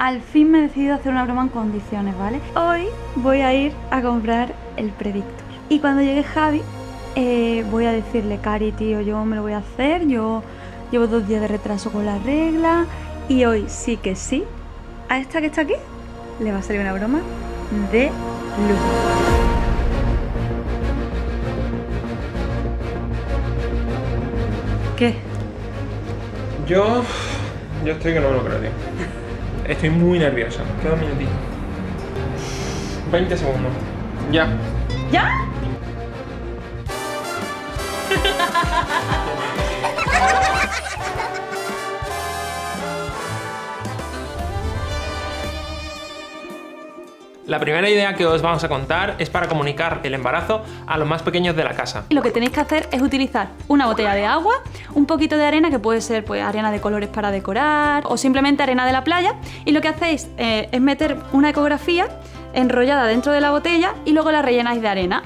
al fin me he decidido hacer una broma en condiciones, ¿vale? Hoy voy a ir a comprar el Predictor. Y cuando llegue Javi, eh, voy a decirle, Cari, tío, yo me lo voy a hacer, yo llevo dos días de retraso con la regla y hoy sí que sí, a esta que está aquí, le va a salir una broma de lujo. ¿Qué? Yo. Yo estoy que no me lo creo, tío. Estoy muy nervioso. Queda un minutito. 20 segundos. Ya. ¿Ya? La primera idea que os vamos a contar es para comunicar el embarazo a los más pequeños de la casa. Lo que tenéis que hacer es utilizar una botella de agua, un poquito de arena, que puede ser pues, arena de colores para decorar o simplemente arena de la playa. Y lo que hacéis eh, es meter una ecografía enrollada dentro de la botella y luego la rellenáis de arena.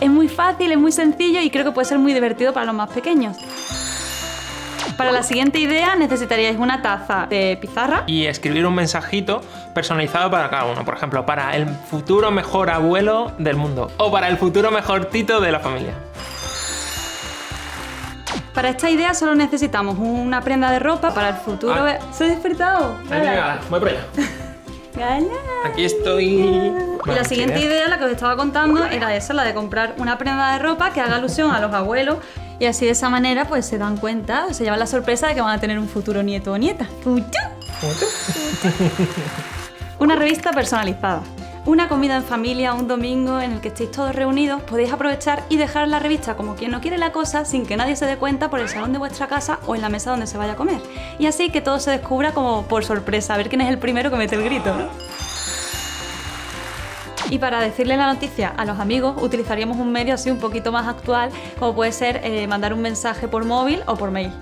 Es muy fácil, es muy sencillo y creo que puede ser muy divertido para los más pequeños. Para la siguiente idea necesitaríais una taza de pizarra. Y escribir un mensajito personalizado para cada uno. Por ejemplo, para el futuro mejor abuelo del mundo. O para el futuro mejor tito de la familia. Para esta idea solo necesitamos una prenda de ropa para el futuro. Ah. ¿Se ha despertado? Venga, voy por allá. Aquí estoy. Y la siguiente idea, la que os estaba contando, era esa, la de comprar una prenda de ropa que haga alusión a los abuelos y así de esa manera pues se dan cuenta, se llevan la sorpresa de que van a tener un futuro nieto o nieta. Una revista personalizada. Una comida en familia, un domingo en el que estéis todos reunidos, podéis aprovechar y dejar la revista como quien no quiere la cosa sin que nadie se dé cuenta por el salón de vuestra casa o en la mesa donde se vaya a comer. Y así que todo se descubra como por sorpresa, a ver quién es el primero que mete el grito, ¿no? Y para decirle la noticia a los amigos utilizaríamos un medio así un poquito más actual, como puede ser eh, mandar un mensaje por móvil o por mail.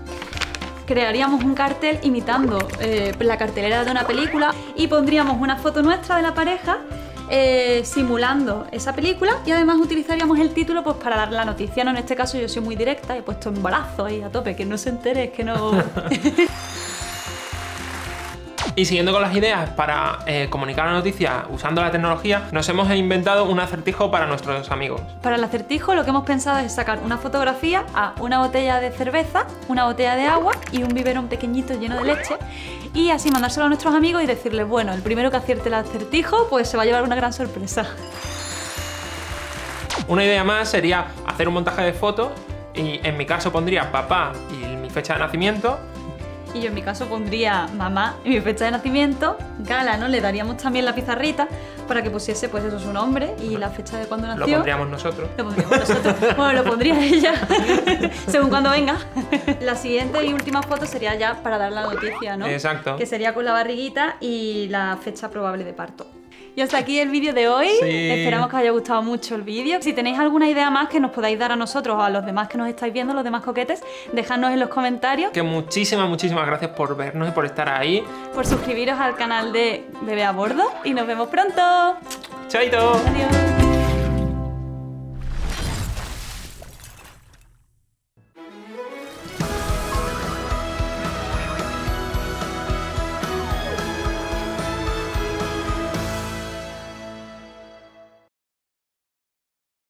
Crearíamos un cartel imitando eh, la cartelera de una película y pondríamos una foto nuestra de la pareja eh, simulando esa película y además utilizaríamos el título pues para dar la noticia. No, en este caso yo soy muy directa, he puesto embarazo ahí a tope, que no se entere, que no... Y siguiendo con las ideas para eh, comunicar la noticia usando la tecnología, nos hemos inventado un acertijo para nuestros amigos. Para el acertijo lo que hemos pensado es sacar una fotografía a una botella de cerveza, una botella de agua y un biberón pequeñito lleno de leche y así mandárselo a nuestros amigos y decirles, bueno, el primero que acierte el acertijo pues se va a llevar una gran sorpresa. Una idea más sería hacer un montaje de fotos y en mi caso pondría papá y mi fecha de nacimiento y yo en mi caso pondría mamá y mi fecha de nacimiento, Gala, ¿no? Le daríamos también la pizarrita para que pusiese pues eso su nombre y la fecha de cuando nació. Lo pondríamos nosotros. Lo pondríamos nosotros. bueno, lo pondría ella, según cuando venga. La siguiente y última foto sería ya para dar la noticia, ¿no? Exacto. Que sería con la barriguita y la fecha probable de parto. Y hasta aquí el vídeo de hoy. Sí. Esperamos que os haya gustado mucho el vídeo. Si tenéis alguna idea más que nos podáis dar a nosotros o a los demás que nos estáis viendo, los demás coquetes, dejadnos en los comentarios. Que muchísimas, muchísimas gracias por vernos y por estar ahí. Por suscribiros al canal de Bebé a Bordo y nos vemos pronto. ¡Chaito! Adiós.